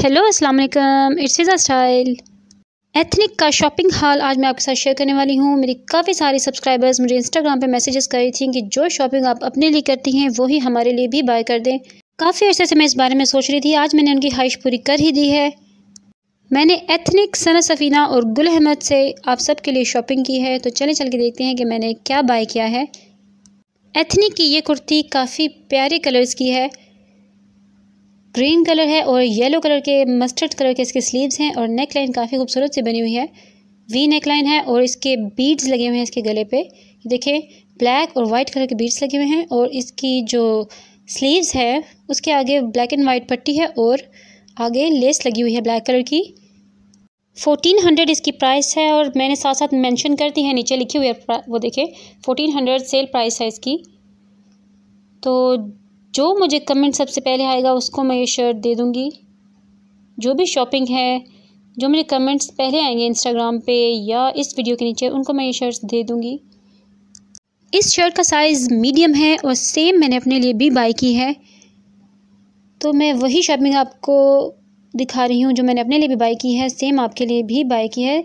Hello अस्सलाम वालेकुम it's Iza style ethnic का शॉपिंग हॉल आज मैं आपके साथ शेयर करने वाली हूँ। मेरी काफ़ी सारी सब्सक्राइबर्स मुझे इंस्टाग्राम पे मैसेजेस कर रही थी कि जो शॉपिंग आप अपने लिए करती हैं वही हमारे लिए भी बाय कर दें। काफ़ी अर्से से मैं इस बारे में सोच रही थी। आज मैंने उनकी ख्वाहिश पूरी कर ही दी है। मैंने एथनिक सना सफ़ीना और गुल अहमद से आप सब के लिए शॉपिंग की है। तो चले चल के देखते हैं कि मैंने क्या बाय किया है। एथनिक की ये कुर्ती काफ़ी प्यारे कलर्स की है। ग्रीन कलर है और येलो कलर के मस्टर्ड कलर के इसके स्लीव्स हैं और नेक लाइन काफ़ी खूबसूरत से बनी हुई है। वी नेक लाइन है और इसके बीड्स लगे हुए हैं इसके गले पे। देखिए ब्लैक और वाइट कलर के बीड्स लगे हुए हैं और इसकी जो स्लीव्स है, उसके आगे ब्लैक एंड वाइट पट्टी है और आगे लेस लगी हुई है ब्लैक कलर की। फोर्टीन हंड्रेड इसकी प्राइस है और मैंने साथ साथ मेंशन कर दी है, नीचे लिखी हुई है, वो देखे फोर्टीन हंड्रेड सेल प्राइस है इसकी। तो जो मुझे कमेंट सबसे पहले आएगा, उसको मैं ये शर्ट दे दूँगी। जो भी शॉपिंग है, जो मेरे कमेंट्स पहले आएँगे इंस्टाग्राम पे या इस वीडियो के नीचे, उनको मैं ये शर्ट्स दे दूँगी। इस शर्ट का साइज़ मीडियम है और सेम मैंने अपने लिए भी बाई की है। तो मैं वही शॉपिंग आपको दिखा रही हूँ जो मैंने अपने लिए भी बाई की है सेम आपके लिए भी बाई की है।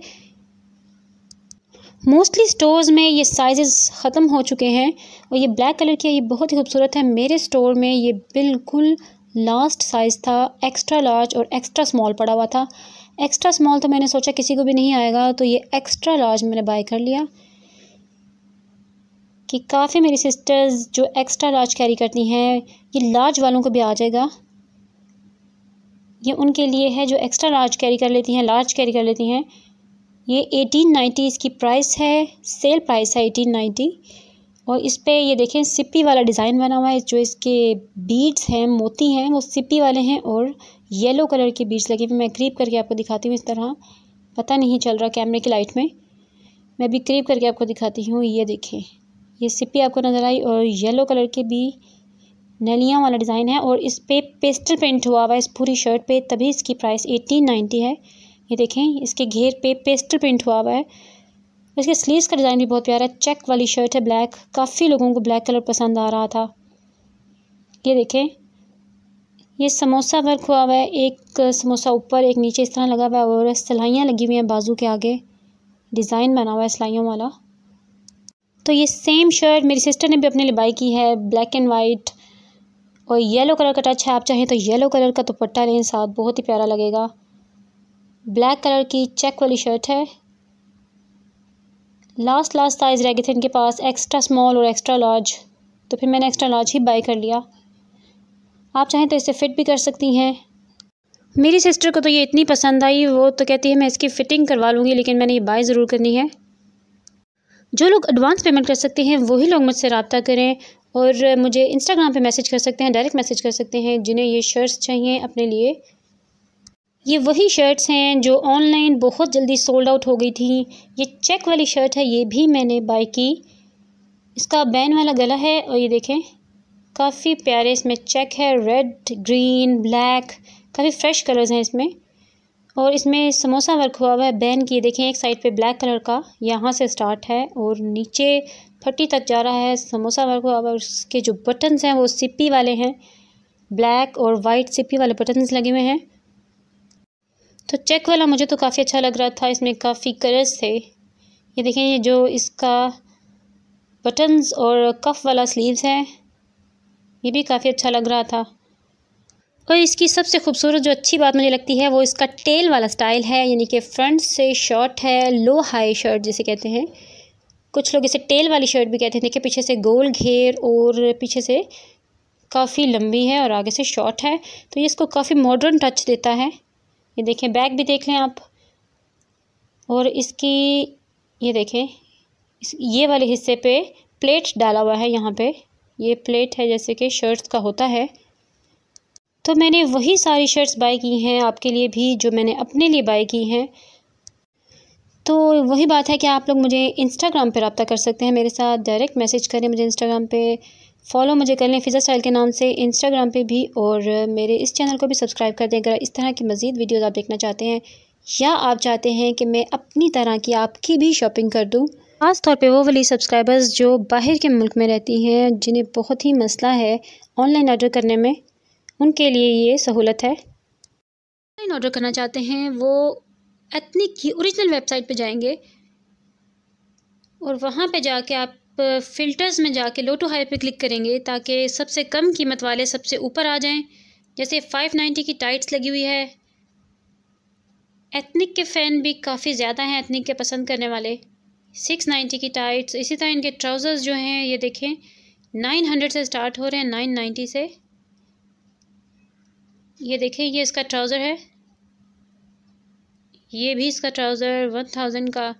मोस्टली स्टोर्स में ये साइज़ ख़त्म हो चुके हैं और ये ब्लैक कलर की है, ये बहुत ही खूबसूरत है। मेरे स्टोर में ये बिल्कुल लास्ट साइज़ था एक्स्ट्रा लार्ज और एक्स्ट्रा स्मॉल पड़ा हुआ था। एक्स्ट्रा स्मॉल तो मैंने सोचा किसी को भी नहीं आएगा तो ये एक्स्ट्रा लार्ज मैंने बाय कर लिया कि काफ़ी मेरी सिस्टर्स जो एक्स्ट्रा लार्ज कैरी करती हैं, ये लार्ज वालों को भी आ जाएगा। ये उनके लिए है जो एक्स्ट्रा लार्ज कैरी कर लेती हैं लार्ज कैरी कर लेती हैं। ये एटीन नाइन्टी इसकी प्राइस है सेल प्राइस है एटीन नाइन्टी और इस पर ये देखें सिप्पी वाला डिज़ाइन बना हुआ है, जो इसके बीड्स हैं, मोती हैं, वो सिप्पी वाले हैं और येलो कलर के बीड्स लगे हुए मैं क्रीप करके आपको दिखाती हूँ इस तरह। पता नहीं चल रहा कैमरे की लाइट में। मैं भी क्रीप करके आपको दिखाती हूँ, ये देखें। ये सिप्पी आपको नज़र आई और येलो कलर के भी नलियाँ वाला डिज़ाइन है और इस पर पे पेस्टल प्रिंट हुआ हुआ है, इस पूरी शर्ट पे, तभी इसकी प्राइस एटीन नाइन्टी है। ये देखें, इसके घेर पे पेस्टल प्रिंट हुआ हुआ है। इसके स्लीव्स का डिज़ाइन भी बहुत प्यारा है। चेक वाली शर्ट है ब्लैक काफ़ी लोगों को ब्लैक कलर पसंद आ रहा था। ये देखें, ये समोसा वर्क हुआ हुआ है। एक समोसा ऊपर, एक नीचे, इस तरह लगा हुआ है और सिलाइयाँ लगी हुई हैं बाजू के आगे। डिज़ाइन बना हुआ है सिलाइयों वाला। तो ये सेम शर्ट मेरी सिस्टर ने भी अपने लिए बाई की है। ब्लैक एंड वाइट और येलो कलर का टच है। आप चाहें तो येलो कलर का दुपट्टा लें, साथ बहुत ही प्यारा लगेगा। ब्लैक कलर की चेक वाली शर्ट है। लास्ट लास्ट साइज़ रह गए थे इनके पास एक्स्ट्रा स्मॉल और एक्स्ट्रा लार्ज तो फिर मैंने एक्स्ट्रा लार्ज ही बाई कर लिया। आप चाहें तो इसे फ़िट भी कर सकती हैं। मेरी सिस्टर को तो ये इतनी पसंद आई, वो तो कहती है, मैं इसकी फ़िटिंग करवा लूँगी, लेकिन मैंने ये बाई ज़रूर करनी है। जो लोग एडवांस पेमेंट कर सकते हैं, वही लोग मुझसे रबता करें और मुझे इंस्टाग्राम पे मैसेज कर सकते हैं डायरेक्ट मैसेज कर सकते हैं, जिन्हें ये शर्ट्स चाहिए अपने लिए। ये वही शर्ट्स हैं जो ऑनलाइन बहुत जल्दी सोल्ड आउट हो गई थी। ये चेक वाली शर्ट है, ये भी मैंने बाई की। इसका बैन वाला गला है और ये देखें, काफ़ी प्यारे, इसमें चेक है रेड ग्रीन ब्लैक काफ़ी फ्रेश कलर्स हैं इसमें। और इसमें समोसा वर्क हुआ हुआ है बैन की। देखें, एक साइड पे ब्लैक कलर का, यहाँ से स्टार्ट है और नीचे फट्टी तक जा रहा है, समोसा वर्क हुआ हुआ है उसके जो बटन्स हैं वो सिप्पी वाले हैं। ब्लैक और वाइट सिप्पी वाले बटन्स लगे हुए हैं। तो चेक वाला मुझे तो काफ़ी अच्छा लग रहा था, इसमें काफ़ी कलर्स थे। ये देखें, ये जो इसका बटन्स और कफ वाला स्लीव्स है, ये भी काफ़ी अच्छा लग रहा था। और इसकी सबसे खूबसूरत जो अच्छी बात मुझे लगती है, वो इसका टेल वाला स्टाइल है, यानी कि फ्रंट से शॉर्ट है लो हाई शर्ट जिसे कहते हैं। कुछ लोग इसे टेल वाली शर्ट भी कहते हैं, देखिए, पीछे से गोल घेर और पीछे से काफ़ी लंबी है और आगे से शॉर्ट है। तो ये इसको काफ़ी मॉडर्न टच देता है। ये देखें, बैग भी देख लें आप। और इसकी, ये देखें, इस, ये वाले हिस्से पे प्लेट डाला हुआ है यहाँ पे। ये प्लेट है, जैसे कि शर्ट्स का होता है। तो मैंने वही सारी शर्ट्स बाई की हैं आपके लिए भी, जो मैंने अपने लिए बाई की हैं। तो वही बात है कि आप लोग मुझे इंस्टाग्राम पर रब्ता कर सकते हैं। मेरे साथ डायरेक्ट मैसेज करें मुझे इंस्टाग्राम पे। फॉलो मुझे कर लें फ़िज़ा स्टाइल के नाम से इंस्टाग्राम पे भी और मेरे इस चैनल को भी सब्सक्राइब कर दें। अगर इस तरह की मज़ीद वीडियोज़ आप देखना चाहते हैं या आप चाहते हैं कि मैं अपनी तरह की आपकी भी शॉपिंग कर दूँ, ख़ास तौर पे वो वाली सब्सक्राइबर्स जो बाहर के मुल्क में रहती हैं, जिन्हें बहुत ही मसला है ऑनलाइन ऑर्डर करने में, उनके लिए ये सहूलत है। ऑनलाइन ऑर्डर करना चाहते हैं, वो एथनिक की ओरिजिनल वेबसाइट पे जाएँगे और वहाँ पे जाके आप फ़िल्टर्स में जाके लो टू हाई पे क्लिक करेंगे ताकि सबसे कम कीमत वाले सबसे ऊपर आ जाएँ। जैसे फ़ाइव नाइन्टी की टाइट्स लगी हुई है। एथनिक के फ़ैन भी काफ़ी ज़्यादा हैं एथनिक के पसंद करने वाले। सिक्स नाइन्टी की टाइट्स इसी तरह इनके ट्राउज़र्स जो हैं, ये देखें नाइन हंड्रेड से स्टार्ट हो रहे हैं नाइन नाइन्टी से। ये देखें, ये इसका ट्राउज़र है। ये भी इसका ट्राउज़र वन थाउज़ेंड का।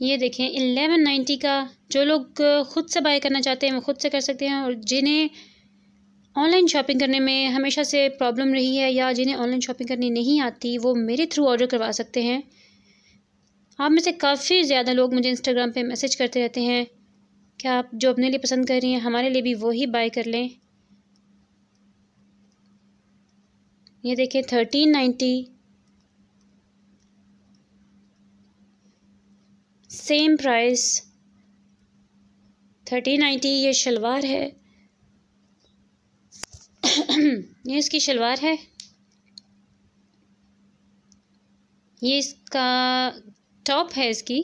ये देखें एलेवन नाइन्टी का जो लोग ख़ुद से बाय करना चाहते हैं, वो ख़ुद से कर सकते हैं और जिन्हें ऑनलाइन शॉपिंग करने में हमेशा से प्रॉब्लम रही है या जिन्हें ऑनलाइन शॉपिंग करनी नहीं आती, वो मेरे थ्रू ऑर्डर करवा सकते हैं। आप में से काफ़ी ज़्यादा लोग मुझे इंस्टाग्राम पे मैसेज करते रहते हैं कि आप जो अपने लिए पसंद कर रही हैं, हमारे लिए भी वही बाय कर लें। ये देखें thirteen ninety same price thirty ninety ये शलवार है। ये इसकी शलवार है। ये इसका टॉप है इसकी।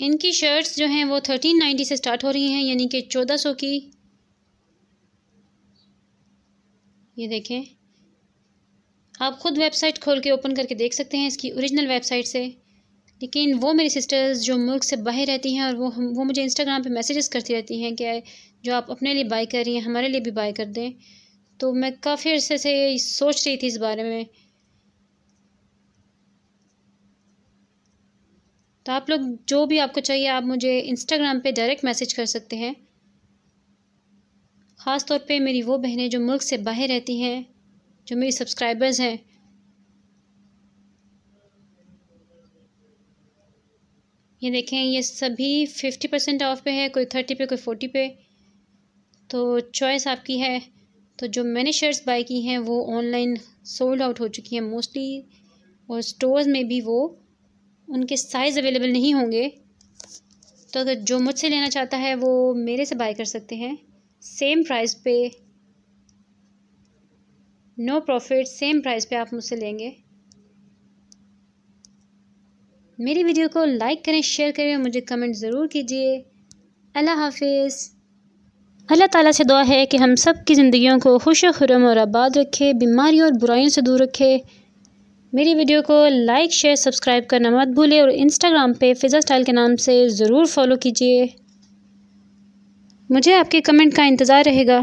इनकी शर्ट्स जो हैं वो थर्टीन नाइन्टी से स्टार्ट हो रही हैं, यानी कि चौदह सौ की। ये देखें। आप ख़ुद वेबसाइट खोल के ओपन करके देख सकते हैं इसकी ओरिजिनल वेबसाइट से। लेकिन वो मेरी सिस्टर्स जो मुल्क से बाहर रहती हैं और वो हम, वो मुझे इंस्टाग्राम पे मैसेजेस करती रहती हैं कि जो आप अपने लिए बाय कर रही हैं, हमारे लिए भी बाय कर दें। तो मैं काफ़ी अर्से से सोच रही थी इस बारे में। तो आप लोग जो भी आपको चाहिए, आप मुझे इंस्टाग्राम पे डायरेक्ट मैसेज कर सकते हैं। ख़ास तौर पे मेरी वो बहनें जो मुल्क से बाहर रहती हैं, जो मेरी सब्सक्राइबर्स हैं ये देखें, ये सभी फिफ्टी परसेंट ऑफ़ पे है, कोई थर्टी पे, कोई फोर्टी पे। तो चॉइस आपकी है। तो जो मैंने शर्ट्स बाई की हैं, वो ऑनलाइन सोल्ड आउट हो चुकी हैं मोस्टली और स्टोर्स में भी वो उनके साइज़ अवेलेबल नहीं होंगे। तो अगर जो मुझसे लेना चाहता है, वो मेरे से बाय कर सकते हैं। सेम प्राइस पे नो प्रॉफिट सेम प्राइस पे आप मुझसे लेंगे। मेरी वीडियो को लाइक करें, शेयर करें मुझे कमेंट ज़रूर कीजिए। अल्लाह हाफिज़। अल्लाह ताला से दुआ है कि हम सब की ज़िंदगियों को खुश खुरम और आबाद रखे, बीमारियों और बुराइयों से दूर रखे। मेरी वीडियो को लाइक, शेयर, सब्सक्राइब करना मत भूलें और इंस्टाग्राम पे फ़िज़ा स्टाइल के नाम से ज़रूर फॉलो कीजिए। मुझे आपके कमेंट का इंतज़ार रहेगा।